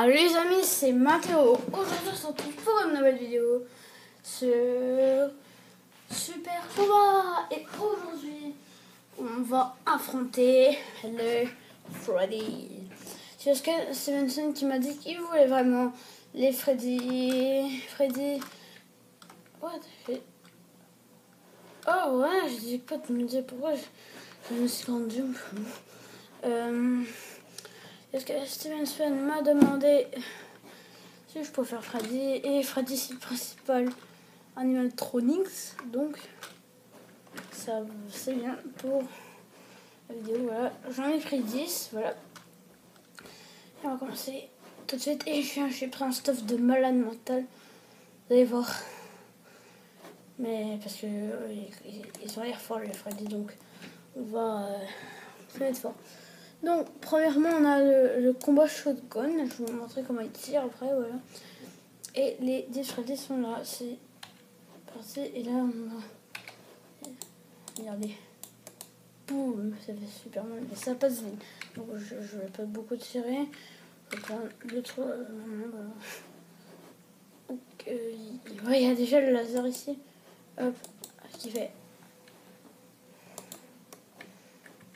Alors les amis, c'est Mathéo. Aujourd'hui, on se retrouve pour une nouvelle vidéo sur Super Cobra. Et aujourd'hui, on va affronter le Freddy. C'est parce que Stevenson qui m'a dit qu'il voulait vraiment les Freddy. Freddy. What Oh ouais, je dis pas de me dire pourquoi je, je me suis rendu. Euh. Est-ce que Steven Swan m'a demandé si je peux faire Freddy et Freddy c'est le principal animatronics donc ça c'est bien pour la vidéo voilà. J'en ai pris 10 voilà. Et on va commencer tout de suite et j'ai pris un stuff de malade mental. Vous allez voir. Mais parce que euh, ils ont l'air forts les Freddy donc on va euh, mettre fort donc, premièrement, on a le, combat shotgun. Je vais vous montrer comment il tire après, voilà. Et les 10 Freddy sont là. C'est parti. Et là, on a. Regardez. Boum Ça fait super mal. Mais ça passe vite. Donc, je, vais pas beaucoup tirer. Je vais prendre le trois. Euh, voilà. Donc, il y a déjà le laser ici. Hop. Ce qui fait.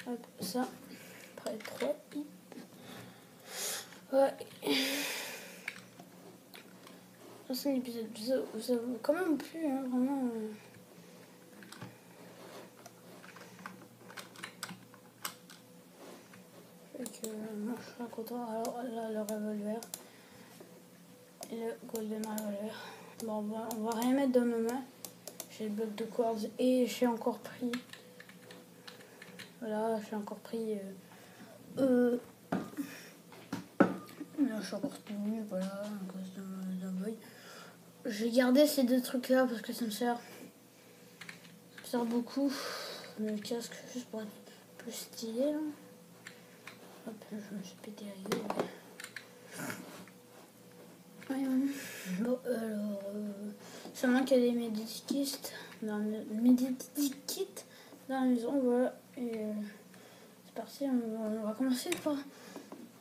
Hop, ça après 3 Ouais. C'est un épisode, ça, vaut quand même plus, hein, vraiment. Euh. Fait que moi je suis content. Alors là, le revolver et le golden revolver. Bon, on va, on va rien mettre dans nos mains. J'ai le bloc de quartz et j'ai encore pris. Voilà, j'ai encore pris. Euh, euh, là, je suis encore tenu, voilà, à cause d'un boy. J'ai gardé ces deux trucs là parce que ça me sert. Ça me sert beaucoup. Le casque, juste pour être plus stylé. Là. Hop, je me suis pété la gueule. Bon, alors, euh, ça manque des medikits dans le dans la maison, voilà. Et, euh, parti, on, va commencer par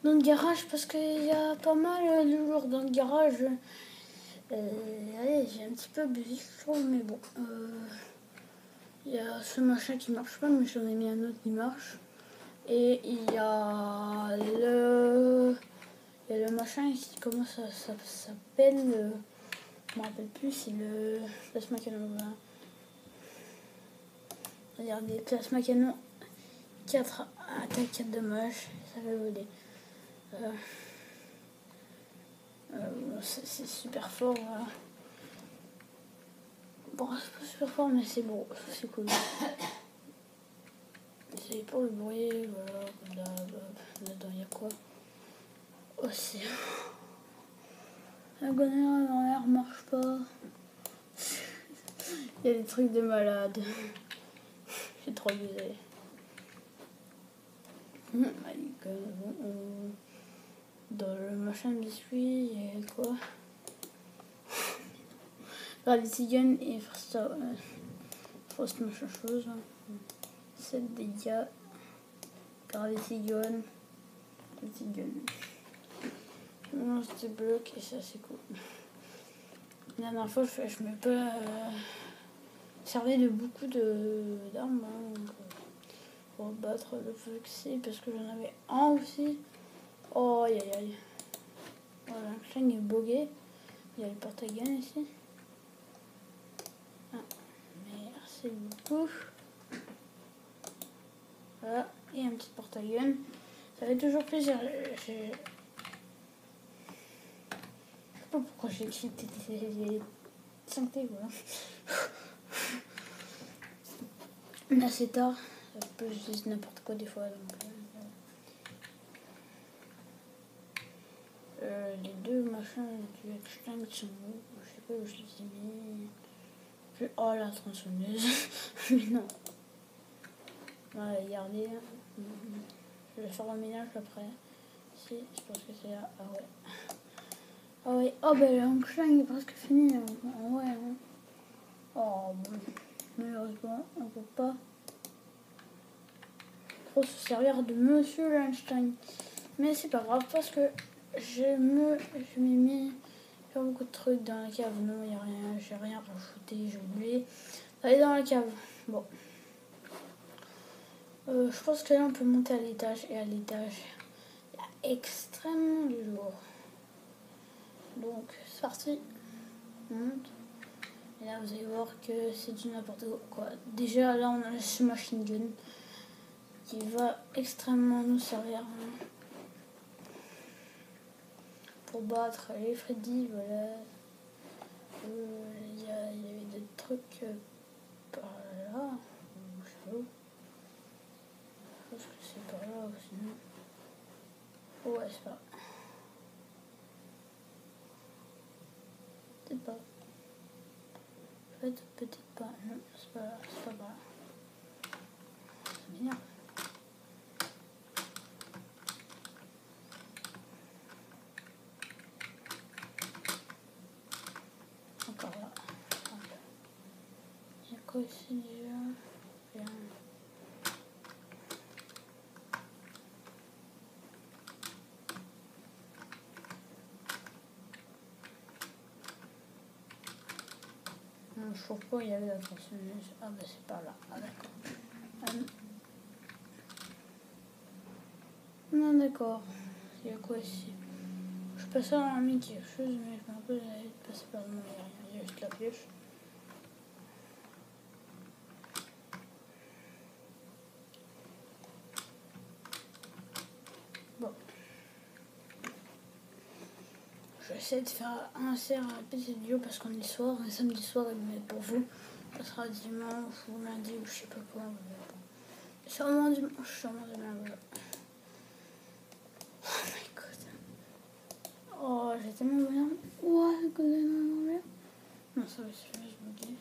dans le garage parce qu'il y a pas mal de jours dans le garage. Euh, j'ai un petit peu abusé, je trouve, mais bon. Euh, il y a ce machin qui marche pas, mais j'en ai mis un autre qui marche. Et il y a le, il y a le machin qui, comment ça, ça, s'appelle Je me rappelle plus, c'est le plasma canon. Regardez, plasma canon 4 attaques, 4 dommages, ça va voler. Euh, euh, c'est super fort. Voilà. Bon, c'est pas super fort, mais c'est bon, c'est cool. C'est pour le bruit, voilà, là, là-dedans il y a quoi Oh, c'est. La gonnerie dans l'air marche pas. il y a des trucs de malade. J'ai trop abusé. Dans le machin biscuit, il y a quoi? Gravity Gun et First, euh, First machin chose. 7 dégâts. Gravity Gun. Gun. Je lance des blocs et ça c'est cool. La dernière fois, je, je me peux euh, de beaucoup d'armes. Hein, battre le Foxy parce que j'en avais un aussi. Oh aïe aïe aïe. Voilà, chaîne est bogué. Il y a le porte ici. Ah, merci beaucoup. Voilà, et un petit porte Ça fait toujours plaisir. Je sais pas pourquoi j'ai quitté les 5 voilà. Là c'est tard. Ça peut juste n'importe quoi des fois. Donc, euh, euh, les deux machins du Extinct sont Je sais pas où je les ai mis. Oh la tronçonneuse. Non. Regardez. Je vais faire un ménage après. Si, je pense que c'est là. Ah ouais. Ah ouais. Oh ben l'Einstein est presque fini. Hein. Ah ouais. Oh bon. Malheureusement, on peut pas trop se servir de Monsieur Einstein. Mais c'est pas grave parce que je me, je m'ai mis faire beaucoup de trucs dans la cave. Non, il n'y a rien, j'ai rien rajouté, j'ai oublié d'aller dans la cave. Bon. Euh, je pense que là on peut monter à l'étage et à l'étage il y a extrêmement du lourd. Donc c'est parti. On monte. Et là vous allez voir que c'est du n'importe quoi. Déjà là on a ce machine gun qui va extrêmement nous servir. Pour battre les Freddy, voilà. Euh, il y, y, avait des trucs euh, par là. Je pense que c'est par là sinon. Ouais, c'est pas. Peut-être pas. Peut-être, pas. Non, c'est pas là. C'est pas par là. C'est bien. Rien. Non, je trouve pas il y avait la tronçonneuse. Ah bah c'est pas là. Ah d'accord. non d'accord. Il y a quoi ici? Je passe à un quelque chose mais je me rappelle d'aller passer par le rien. Il y a juste la pioche. J'essaie de faire un cerf petit duo parce qu'on est soir, un samedi soir, mais pour vous, ça sera dimanche ou lundi ou je sais pas quoi. Sûrement dimanche, sûrement demain, Oh my god. Oh, j'ai tellement bien. J'ai l'envers. Non, ça va, c'est juste bugger.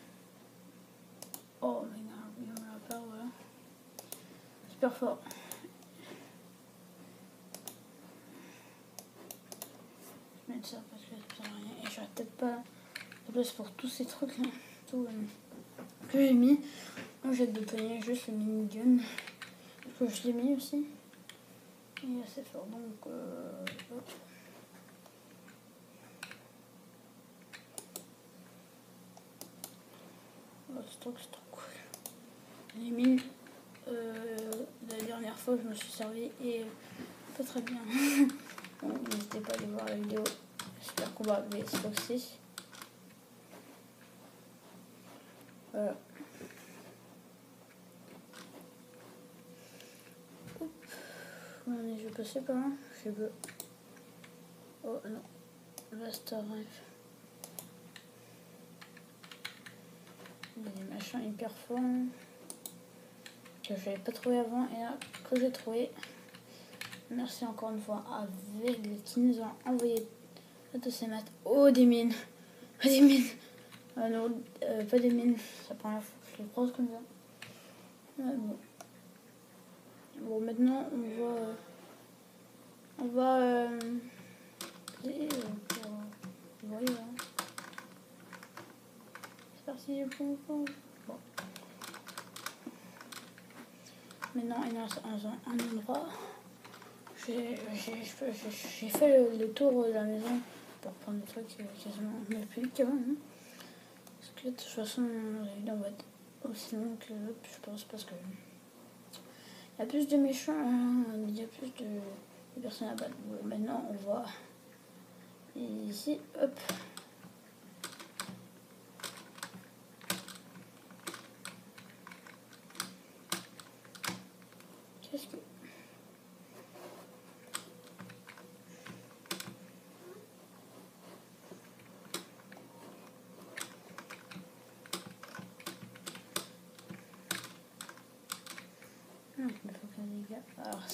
Oh my god, il me l'a peur, voilà. Super fort. ça parce que ça sert à rien. Et j'aurais peut-être pas la place pour tous ces trucs là, tout, euh, que j'ai mis. Moi j'ai de panier juste le minigun que je l'ai mis aussi. Il est assez fort donc euh, c'est trop cool. Les mines, euh, la dernière fois je me suis servi et pas très bien. N'hésitez pas à aller voir la vidéo Super combat VS Foxy. Voilà. je vais passer par là. Je pas. Oh non. Reste rêve. Il y a des machins hyper forts que je n'avais pas trouvé avant et là que j'ai trouvé. Merci encore une fois à Vegle qui nous a envoyé Oh, des mines. Oh, des mines. Ah non, euh, pas des mines. Ça prend la fois je les prends comme ça. bon. bon. maintenant, on va. Euh, on va. Euh, et, pour, voyez, hein. C'est parti pour Bon. Maintenant, il y a un endroit. J'ai fait le, tour de la maison pour prendre des trucs quasiment mais plus qu'avant. Hein. Parce que de toute façon, il en va être aussi long que je pense, parce que il y a plus de méchants, hein. il y a plus de, personnes à battre. Maintenant, on voit ici, hop. Qu'est-ce que...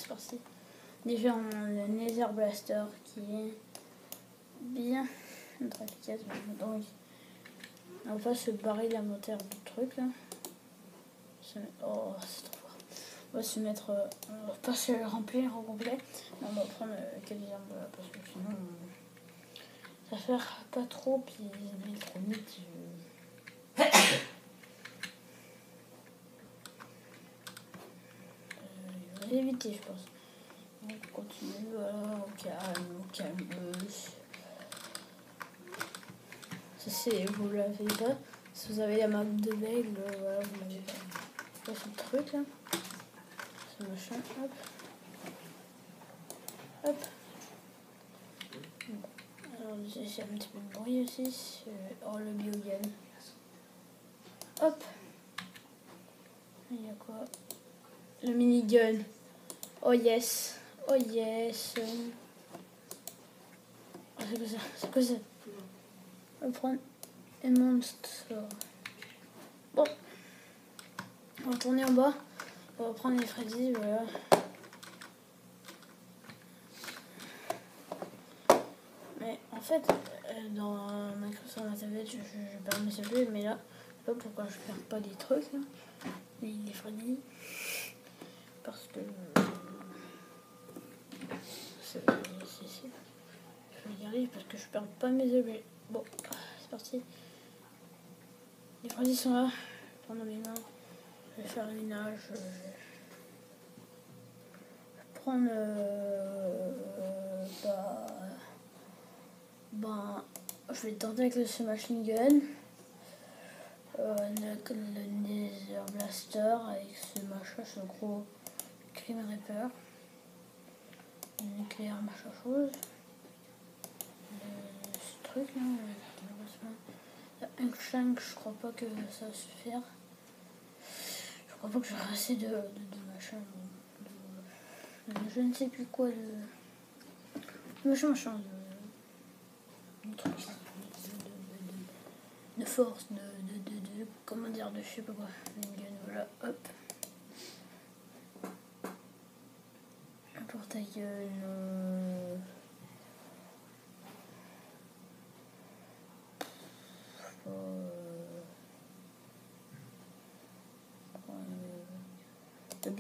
Parti. Déjà on a le Nether Blaster qui est bien très efficace. Donc on va se barrer la moteur du truc là. Oh c'est trop fort. On va se mettre. Euh, on va pas se remplir au complet. on va prendre euh, quelques armes là parce que sinon ça va faire pas trop puis il est trop vite. Éviter, je pense. continue, voilà, au calme, au calme. Ça c'est, vous l'avez pas? Si vous avez la marque de l'aigle, voilà, vous l'avez pas. Là, ce truc là. Ce machin, hop. Hop. Alors, j'ai un petit peu de bruit aussi. Oh, le biogan. Hop. Il y a quoi? Le minigun. Oh yes. Oh yes. Oh, c'est quoi ça? C'est quoi ça? On va prendre un monstre. Bon. On va tourner en bas. On va prendre les Freddy, voilà. Mais en fait, euh, dans Microsoft ma tablette, je, je perds mes jeux, mais là, je sais pourquoi je perds pas des trucs. Mais les Freddy. Parce que. C'est. Parce que je perds pas mes objets. Bon, c'est parti. Les Freddy sont là. Je vais prendre mes mains. Je vais faire le ménage. Je vais prendre. Euh, bah, ben, je vais tenter avec le machine gun. Euh, le, le Nether Blaster avec ce machin, ce gros Crime Reaper. Nucléaire, machin chose. Ce truc là, un shank, je crois pas que ça va se faire. Je crois pas que j'aurai assez de, de, machin. De, je ne sais plus quoi de. machin, machin. De, truc, de, force, de, de, comment dire, de je sais pas quoi. Voilà, hop. Un portail. Euh,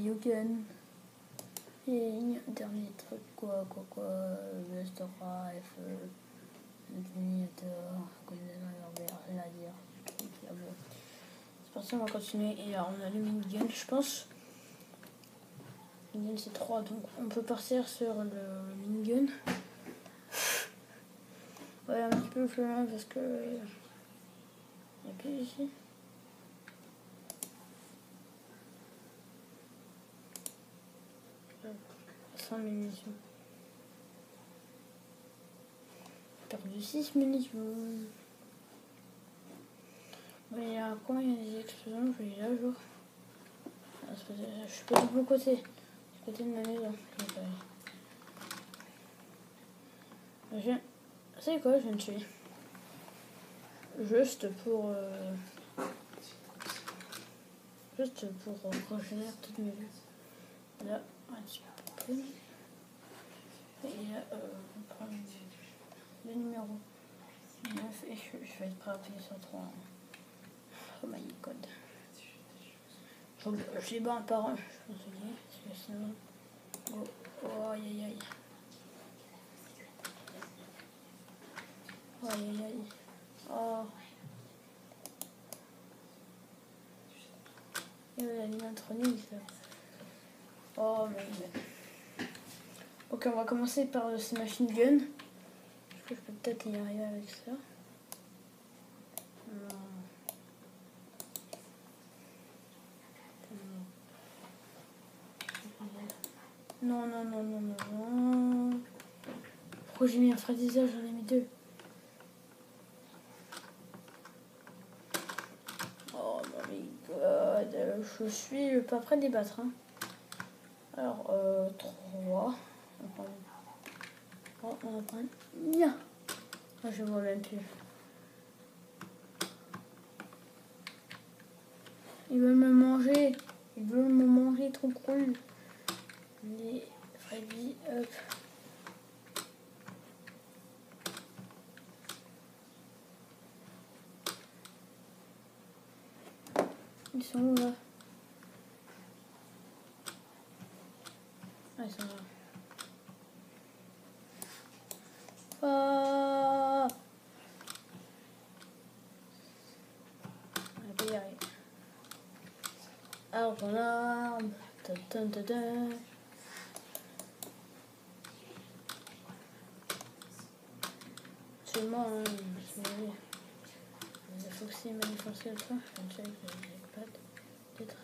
biogun et dernier truc quoi quoi quoi truc là bon. C'est parti on va continuer. Et là on a le minigun je pense. C'est 3 donc on peut partir sur le, minigun ouais un petit peu plus loin parce que sans munitions. J'ai perdu 6 munitions. Il y a combien il y a des explosions Je vais y aller à jour. Je suis pas du bon côté. Du côté de ma maison. C'est quoi je me suis Juste pour... Euh... Juste pour régénérer toutes mes vies. Là, Et euh, on prend le numéro 9 et je, vais être prêt à appuyer sur 3. Oh my god. Je les bats un par un, je pense que sinon. Oh, oh aïe aïe aïe. Oh aïe aïe. Oh. Et la ligne là. Oh mais... Ok, on va commencer par ce machine gun. Je peux peut-être y arriver avec ça. Non, non, non, non, non, non. Pourquoi j'ai mis un fraisisage J'en ai mis deux. Oh my god. Je suis pas prêt de débattre. Hein. Alors, euh, 3. On va prendre. Oh, on va prendre. Bien. Ah, je vois même plus. Il veut me manger. Il veut me manger trop cru. Les Freddy, hop. Ils sont où là arbre, l'arbre. Seulement, hein, je vais forcer, manifester le point. Je vais pas peut-être.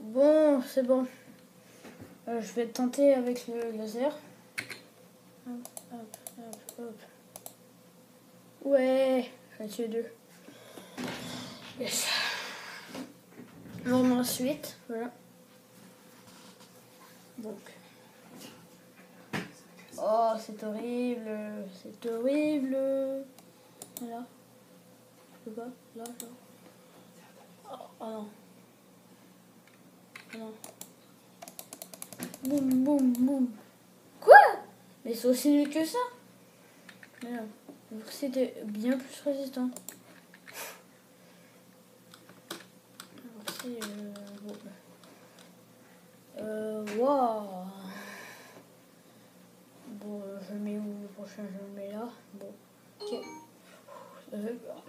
Bon, c'est bon. Euh, je vais tenter avec le laser. Hop, hop, hop, hop. Ouais, j'ai tué deux. Yes. Bon, ensuite, voilà. Donc. Oh, c'est horrible, c'est horrible. Là. Je peux pas, là, là. Oh, oh non. Oh non. Boum, boum, boum. Quoi? Mais c'est aussi nul que ça. Mais non. C'était bien plus résistant. Euh, bon. Euh, euh, je le mets où le prochain Je le mets là. Bon, ok. Ça fait peur.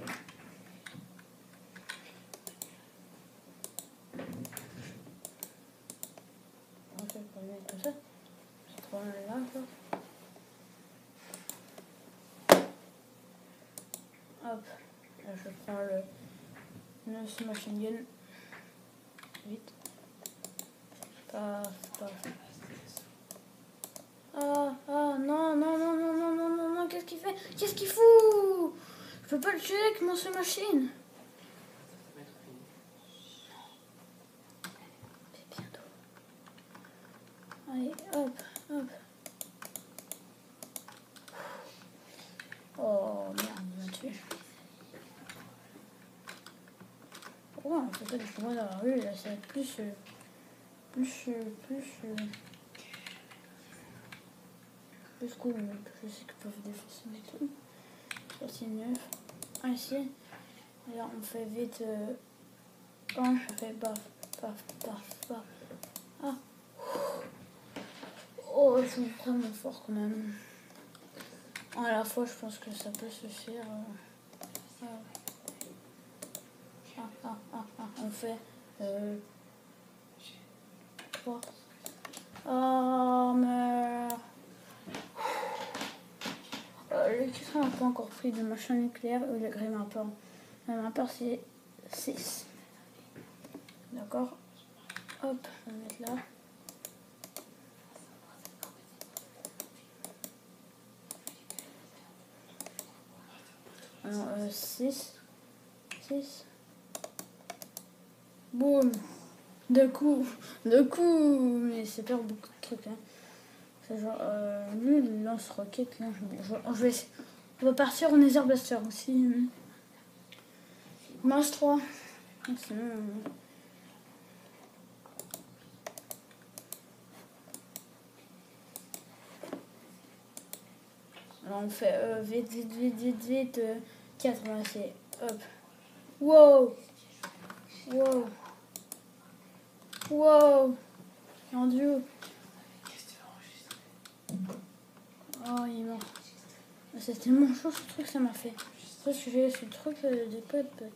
Le. Hop, là je prends le neuf machine gun. Vite. Paf, paf. Ah, ah, non, non, non, non, non, non, non, non, qu'est-ce qu'il fait? Qu'est-ce qu'il fout? Je peux pas le tuer avec mon machine. Allez, hop, en fait, du dans la rue, là, c'est plus. Euh, plus. Euh, plus. Euh, plus cool, je sais qu'ils peuvent défoncer des trucs. Ça, c'est neuf. Ah, ici. Là, on fait vite. Euh, oh, on fait baf, baf, baf, baf. Ah! Oh, ils sont vraiment forts quand même. À la fois, je pense que ça peut se faire. 1, 1, 1. On fait euh, 3. Armeur. Ah, euh, le titre n'a pas encore pris de machin nucléaire ou le grimpeur. Le grimpeur c'est 6. D'accord Hop, on va mettre là. Alors, euh, 6. 6. Boum. Deux coups. Deux coups. Mais c'est perd beaucoup de trucs. Hein. C'est genre. Euh, lui, il lance roquette. Là. Je, vais. On va partir en Nether Blaster aussi. hein. Mince 3. Sinon. euh, Alors on fait euh, vite, vite, vite, vite, vite. Euh, 4, on va essayer. Hop. Wow. Wow. Wow. Mon dieu. Oh, il est mort. C'est tellement chaud ce truc, ça m'a fait. Après, je fais ce truc euh, des potes. euh,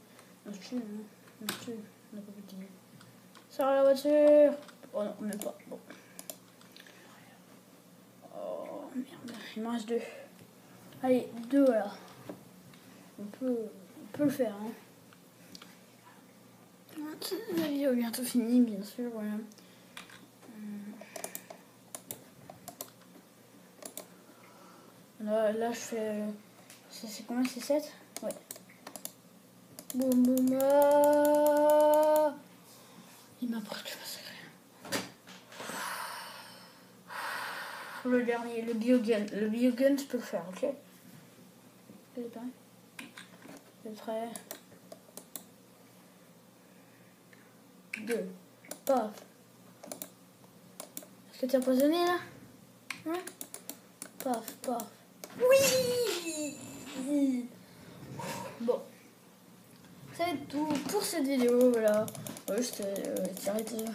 On se tue, hein. On se tue. On a pas pu tirer. Sors la voiture. Oh non, même pas. Bon. Oh merde, il m'en reste deux. Allez, deux là. On peut, on peut le faire. Hein. La vidéo est bientôt finie, bien sûr, voilà. Euh. Là, là je fais... Euh, c'est combien C'est 7 Ouais. Boum boum ah. Il m'a presque massacré. Le dernier, le biogun. Le biogun, je peux le faire, ok? C'est prêt. C'est prêt. 2. Paf. Est-ce que t'es empoisonné là Hein Paf, paf. Oui Bon. Ça va être tout pour cette vidéo. Voilà. Juste euh, euh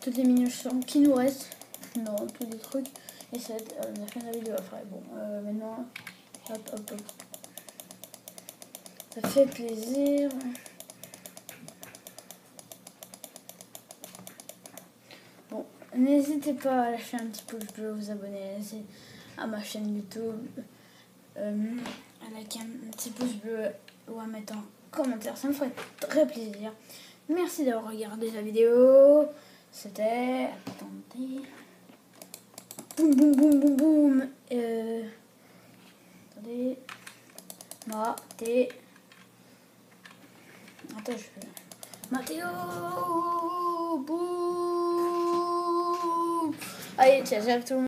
toutes les miniatures qui nous restent. Non, tous les trucs. Et ça va être euh, la fin de la vidéo après. Bon, euh, maintenant. Hop, hop, hop. Ça fait plaisir. N'hésitez pas à lâcher un petit pouce bleu, vous abonner à ma chaîne YouTube. euh, like un petit pouce bleu ou à mettre en commentaire, ça me ferait très plaisir. Merci d'avoir regardé la vidéo. C'était. Attendez. Boum boum boum boum boum. Euh... Attendez. Maté. Attends, je. Mathéo Allez, ciao, ciao tout.